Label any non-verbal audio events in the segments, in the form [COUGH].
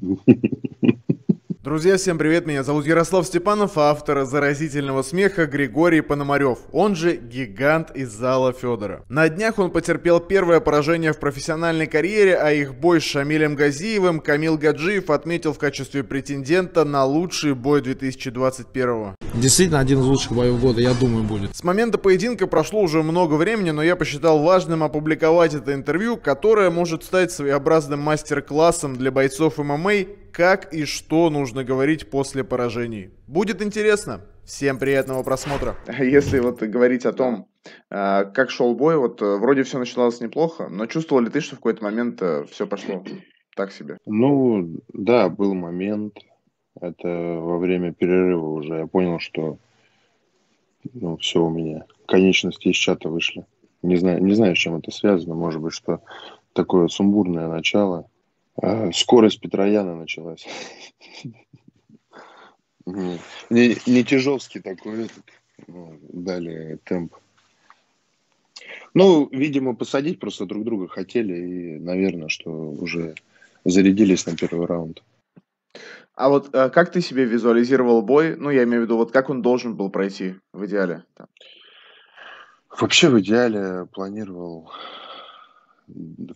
Merci. [LAUGHS] Друзья, всем привет, меня зовут Ярослав Степанов, автор заразительного смеха Григорий Пономарев, он же гигант из зала Федора. На днях он потерпел первое поражение в профессиональной карьере, а их бой с Шамилем Газиевым Камил Гаджиев отметил в качестве претендента на лучший бой 2021 Действительно, один из лучших боев года, я думаю, будет. С момента поединка прошло уже много времени, но я посчитал важным опубликовать это интервью, которое может стать своеобразным мастер-классом для бойцов ММА, как и что нужно говорить после поражений. Будет интересно. Всем приятного просмотра. Если вот говорить о том, а, как шел бой, вот э, вроде все начиналось неплохо, но чувствовал ли ты, что в какой-то момент э, все пошло так себе? Ну, да, был момент. Это во время перерыва уже я понял, что ну, все у меня. Конечности из чата вышли. Не знаю, не знаю, с чем это связано. Может быть, что такое сумбурное начало. А, скорость Петрояна началась. Не, не, Тяжовский такой этот. Дали темп. Ну, видимо, посадить просто друг друга хотели и, наверное, что уже зарядились на первый раунд. А вот э, как ты себе визуализировал бой? Ну, я имею в виду, вот как он должен был пройти в идеале? Вообще в идеале планировал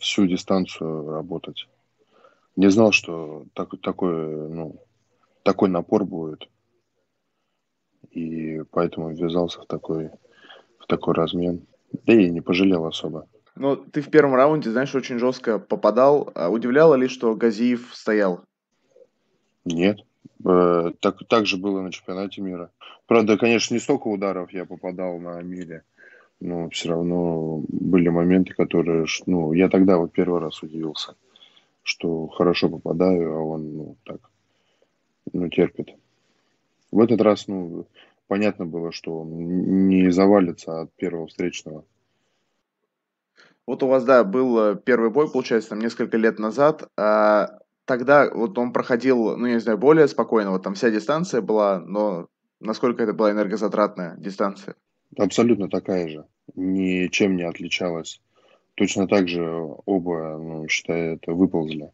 всю дистанцию работать. Не знал, что так, такой, ну, такой напор будет. И поэтому ввязался в такой, в такой размен. Да и не пожалел особо. Ну, ты в первом раунде, знаешь, очень жестко попадал. А удивляло ли, что Газиев стоял? Нет. Э, так, так же было на чемпионате мира. Правда, конечно, не столько ударов я попадал на мире, но все равно были моменты, которые... Ну, я тогда вот первый раз удивился, что хорошо попадаю, а он, ну, так, ну, терпит. В этот раз, ну, понятно было, что он не завалится от первого встречного. Вот у вас, да, был э, первый бой, получается, там несколько лет назад. А тогда вот он проходил, ну, я не знаю, более спокойно, вот там вся дистанция была, но насколько это была энергозатратная дистанция? Абсолютно такая же. Ничем не отличалась. Точно так же оба, ну, считай, это выползли.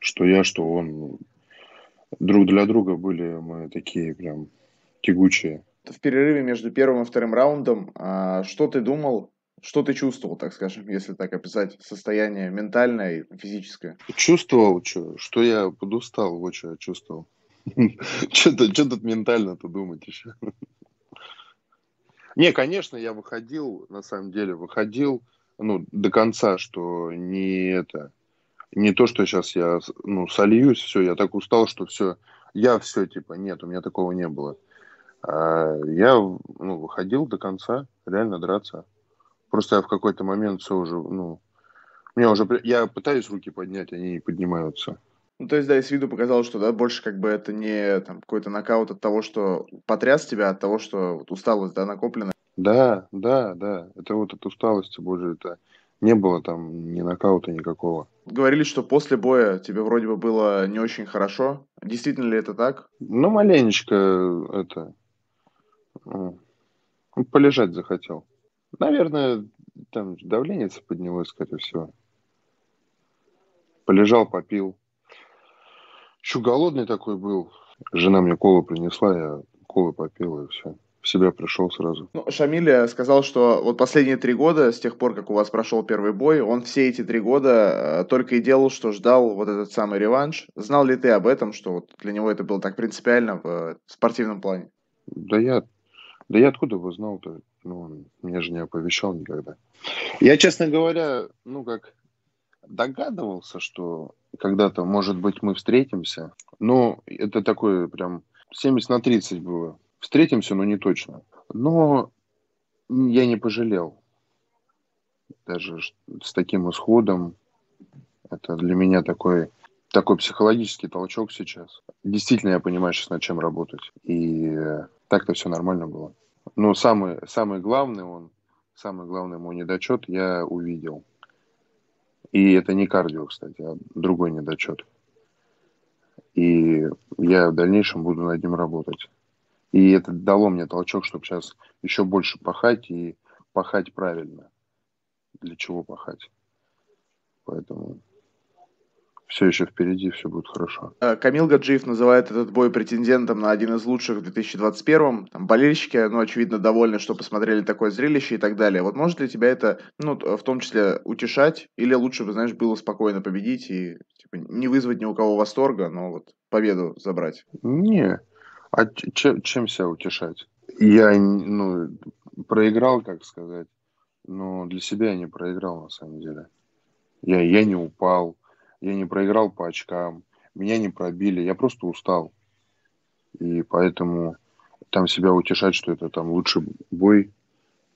Что я, что он. Друг для друга были мы такие прям тягучие. В перерыве между первым и вторым раундом, а, что ты думал что ты чувствовал, так скажем, если так описать состояние ментальное и физическое? Чувствовал, что, что я подустал, вот что я чувствовал. [LAUGHS] Что тут ментально-то думать еще? Не, конечно, я выходил, на самом деле, выходил, ну, до конца, что не это, не то, что сейчас я, ну, сольюсь, все, я так устал, что все, я все, типа, нет, у меня такого не было. А я, ну, выходил до конца, реально драться. Просто я в какой-то момент все уже, ну, мне уже, я пытаюсь руки поднять, они не поднимаются. Ну, то есть, да, из виду показалось, что, да, больше как бы это не там какой-то нокаут от того, что потряс тебя, а от того, что вот, усталость, да, накоплена. Да, да, да. Это вот от усталости, боже, это не было там ни нокаута никакого. Говорили, что после боя тебе вроде бы было не очень хорошо. Действительно ли это так? Ну, маленечко это... Ну, полежать захотел. Наверное, там давление поднялось, скорее всего. Полежал, попил. Еще голодный такой был. Жена мне колу принесла, я колы попил, и все. В себя пришел сразу. Ну, Шамиля сказал, что вот последние три года, с тех пор, как у вас прошел первый бой, он все эти три года э, только и делал, что ждал вот этот самый реванш. Знал ли ты об этом, что вот для него это было так принципиально в э, спортивном плане? Да я, да я откуда его знал-то? Ну, он меня же не оповещал никогда. Я, честно говоря, ну, как догадывался, что когда-то, может быть, мы встретимся. Но это такое прям 70 на 30 было. Встретимся, но не точно. Но я не пожалел. Даже с таким исходом. Это для меня такой, такой психологический толчок сейчас. Действительно, я понимаю сейчас, над чем работать. И так-то все нормально было. Но самый, самый главный он, самый главный мой недочет я увидел. И это не кардио, кстати, а другой недочет. И я в дальнейшем буду над ним работать. И это дало мне толчок, чтобы сейчас еще больше пахать и пахать правильно. Для чего пахать? Поэтому все еще впереди, все будет хорошо. Э, Камил Гаджиев называет этот бой претендентом на один из лучших в 2021. Там болельщики, ну, очевидно, довольны, что посмотрели такое зрелище и так далее. Вот может ли тебя это, ну, в том числе, утешать? Или лучше бы, знаешь, было спокойно победить и типа, не вызвать ни у кого восторга, но вот победу забрать? Не, а чем, чем себя утешать? Я, ну, проиграл, как сказать, но для себя я не проиграл, на самом деле. Я, я не упал, я не проиграл по очкам, меня не пробили, я просто устал. И поэтому там себя утешать, что это там лучший бой,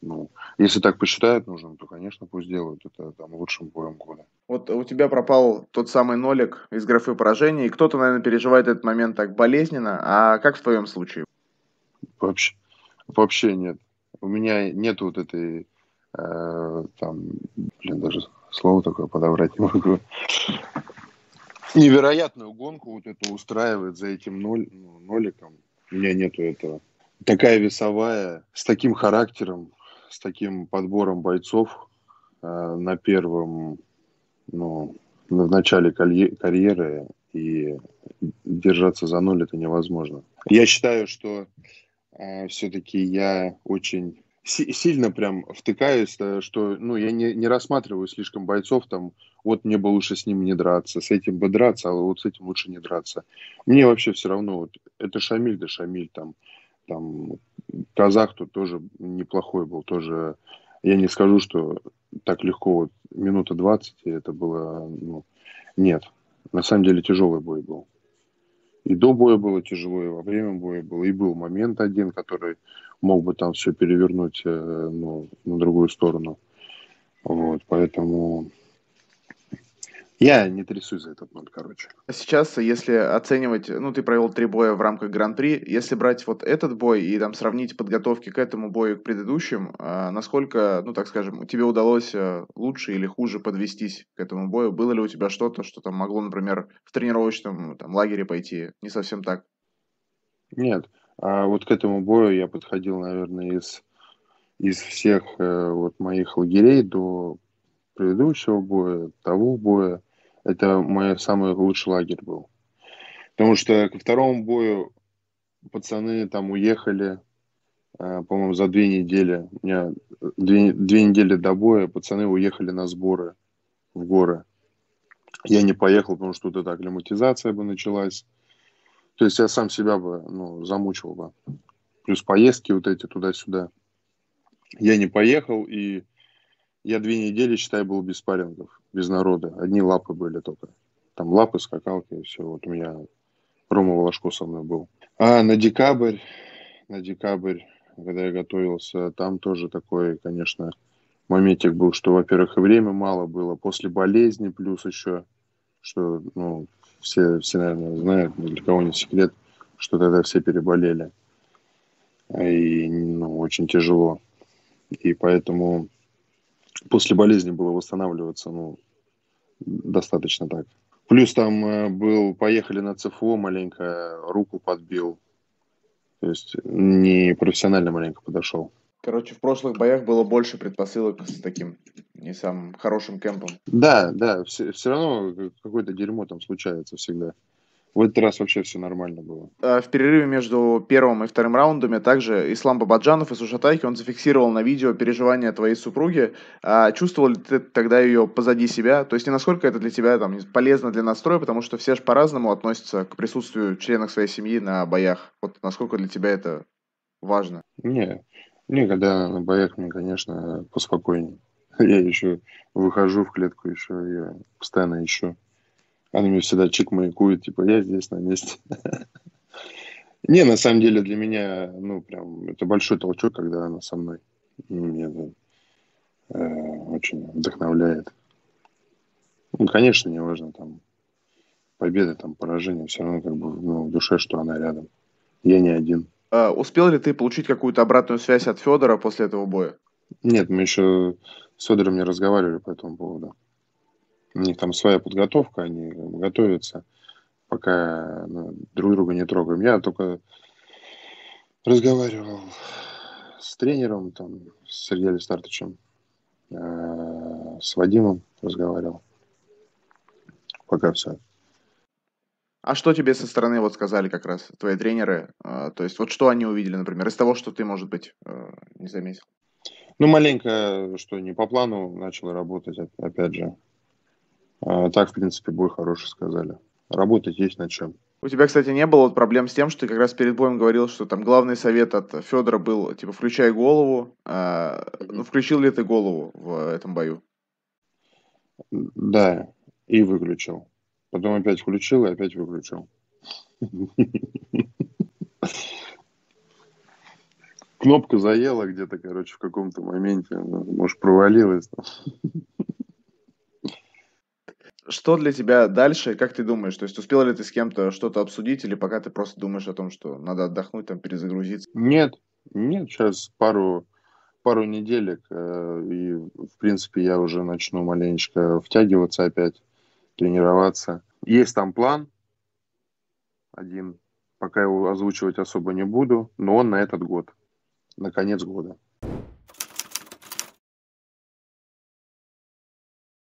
ну, если так посчитают нужно, то, конечно, пусть делают это там лучшим боем года. Вот у тебя пропал тот самый нолик из графы поражений. Кто-то, наверное, переживает этот момент так болезненно. А как в твоем случае? Вообще, вообще нет. У меня нет вот этой, э, там, блин, даже слово такое подобрать не могу. Невероятную гонку вот эту устраивает за этим ноль, ну, ноликом. У меня нету этого. Такая весовая, с таким характером, с таким подбором бойцов э, на первом, ну, в начале карьеры и держаться за ноль это невозможно. Я считаю, что э, все-таки я очень сильно прям втыкаюсь, э, что ну, я не, не рассматриваю слишком бойцов, там, вот мне бы лучше с ним не драться, с этим бы драться, а вот с этим лучше не драться. Мне вообще все равно, вот, это Шамиль да Шамиль, там, там, казах тут тоже неплохой был, тоже, я не скажу, что так легко, вот, минута 20, и это было, ну, нет, на самом деле тяжелый бой был. И до боя было тяжело, и во время боя было. И был момент один, который мог бы там все перевернуть э, ну, на другую сторону. Вот, поэтому я не трясусь за этот ноль, короче. Сейчас, если оценивать, ну, ты провел три боя в рамках Гран-при, если брать вот этот бой и там сравнить подготовки к этому бою к предыдущим, а насколько, ну, так скажем, тебе удалось э, лучше или хуже подвестись к этому бою? Было ли у тебя что-то, что там могло, например, в тренировочном там, лагере пойти не совсем так? Нет, а вот к этому бою я подходил, наверное, из, из всех э, вот моих лагерей до предыдущего боя, того боя это мой самый лучший лагерь был. Потому что ко второму бою пацаны там уехали, э, по-моему, за две недели. У меня две, две недели до боя пацаны уехали на сборы в горы. Я не поехал, потому что тут эта акклиматизация бы началась. То есть я сам себя бы ну, замучил бы. Плюс поездки вот эти туда-сюда. Я не поехал, и я две недели, считай, был без спаррингов, без народа. Одни лапы были только. Там лапы, скакалки, и все. Вот у меня Рома Волошко со мной был. А на декабрь, на декабрь, когда я готовился, там тоже такой, конечно, моментик был, что, во-первых, и время мало было, после болезни, плюс еще, что, ну, все, все, наверное, знают, для кого не секрет, что тогда все переболели. И, ну, очень тяжело. И поэтому после болезни было восстанавливаться, ну, достаточно так. Плюс там э, был, поехали на ЦФО маленько, руку подбил. То есть не профессионально маленько подошел. Короче, в прошлых боях было больше предпосылок с таким не самым хорошим кемпом. Да, да, все, все равно какое-то дерьмо там случается всегда. В этот раз вообще все нормально было. А в перерыве между первым и вторым раундами также Ислам Бабаджанов из Ушатайки, он зафиксировал на видео переживания твоей супруги. А чувствовал ли ты тогда ее позади себя? То есть, и насколько это для тебя там, полезно для настроя, потому что все же по-разному относятся к присутствию членов своей семьи на боях. Вот насколько для тебя это важно? Не, не, когда на боях мне, конечно, поспокойнее. [LAUGHS] Я еще выхожу в клетку, еще я постоянно ищу. Она мне всегда чик маякует, типа, я здесь на месте. [LAUGHS] Не, на самом деле для меня, ну, прям, это большой толчок, когда она со мной. Это э, очень вдохновляет. Ну, конечно, не важно, там, победа, там, поражение, все равно, как бы, ну, в душе, что она рядом. Я не один. А, успел ли ты получить какую-то обратную связь от Федора после этого боя? Нет, мы еще с Федором не разговаривали по этому поводу. У них там своя подготовка, они готовятся, пока ну, друг друга не трогаем. Я только разговаривал с тренером, там, с Сергеем Листартовичем, э, с Вадимом разговаривал. Пока все. А что тебе со стороны вот сказали как раз твои тренеры? А, то есть вот что они увидели, например, из того, что ты, может быть, э, не заметил? Ну, маленько, что не по плану начал работать, опять же. А, так, в принципе, бой хороший сказали. Работать есть над чем. У тебя, кстати, не было проблем с тем, что ты как раз перед боем говорил, что там главный совет от Федора был, типа, включай голову. А, ну, включил ли ты голову в этом бою? Да, и выключил. Потом опять включил и опять выключил. Кнопка заела где-то, короче, в каком-то моменте. Может, провалилась. Что для тебя дальше? Как ты думаешь? То есть успел ли ты с кем-то что-то обсудить или пока ты просто думаешь о том, что надо отдохнуть, там, перезагрузиться? Нет, нет, сейчас пару, пару неделек, э, и, в принципе, я уже начну маленечко втягиваться опять тренироваться. Есть там план один, пока его озвучивать особо не буду, но он на этот год, на конец года.